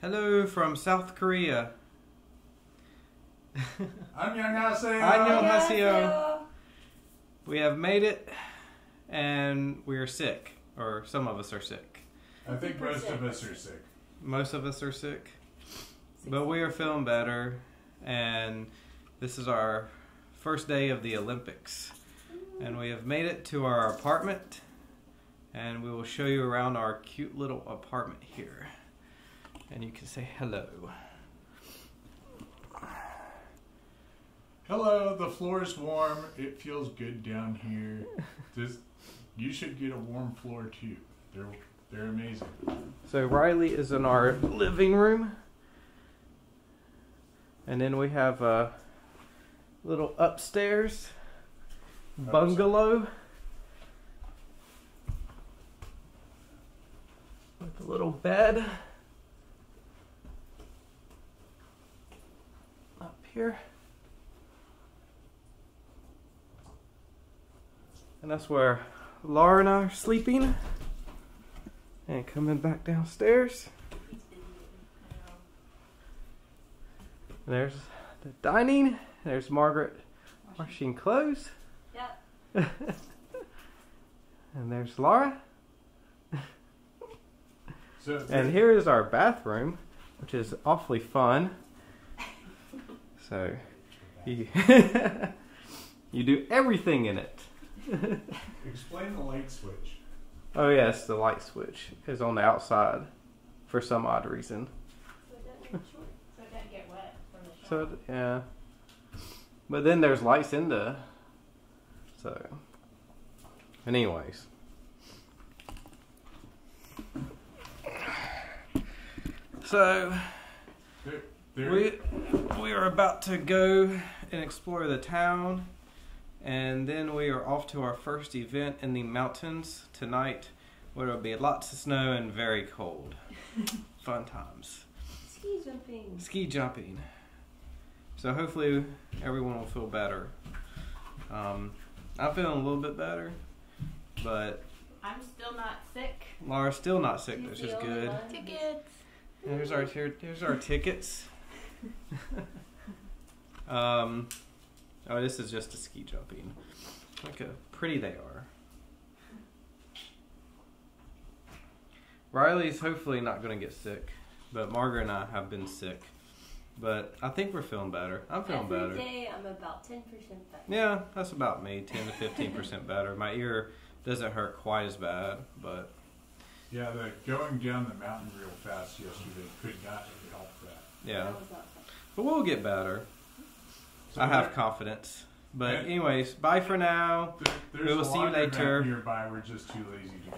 Hello from South Korea. 안녕하세요. 안녕하세요. We have made it, and we are sick, or some of us are sick. I think most of us are sick. Most of us are sick, but we are feeling better, and this is our first day of the Olympics, and we have made it to our apartment, and we will show you around our cute little apartment here, and you can say hello. Hello, the floor is warm. It feels good down here. This, you should get a warm floor too. They're they're amazing. So Riley is in our living room. And then we have a little upstairs bungalow with a little bed here. And that's where Laura and I are sleeping. And coming back downstairs. There's the dining. There's Margaret washing clothes. Yep. and there's Laura. And here is our bathroom, which is awfully fun. So you you do everything in it. explain the light switch. Oh yes, the light switch is on the outside for some odd reason. So it doesn't get short. So it doesn't get wet from the So yeah, but then there's lights in the. So, anyways, so There, there, we we are about to go and explore the town, and then we are off to our first event in the mountains tonight, where it'll be lots of snow and very cold. Fun times. Ski jumping. ski jumping. So hopefully everyone will feel better. Um, I'm feeling a little bit better, but I'm still not sick. Laura's still not sick, She's which is only good. one. Tickets. And here's our here, here's our tickets. Um, oh, this is just a ski jumping. Look how pretty they are. Riley's hopefully not going to get sick, but Margaret and I have been sick. But I think we're feeling better. I'm feeling Every better. day I'm about 10% better. Yeah, that's about me. Ten to fifteen percent better. My ear doesn't hurt quite as bad, but yeah, the going down the mountain real fast yesterday could not help that. yeah. That was not fun. But we'll get better. So I have confidence. But anyways, bye for now. there- We will see you later. Nearby, we're just too lazy to go.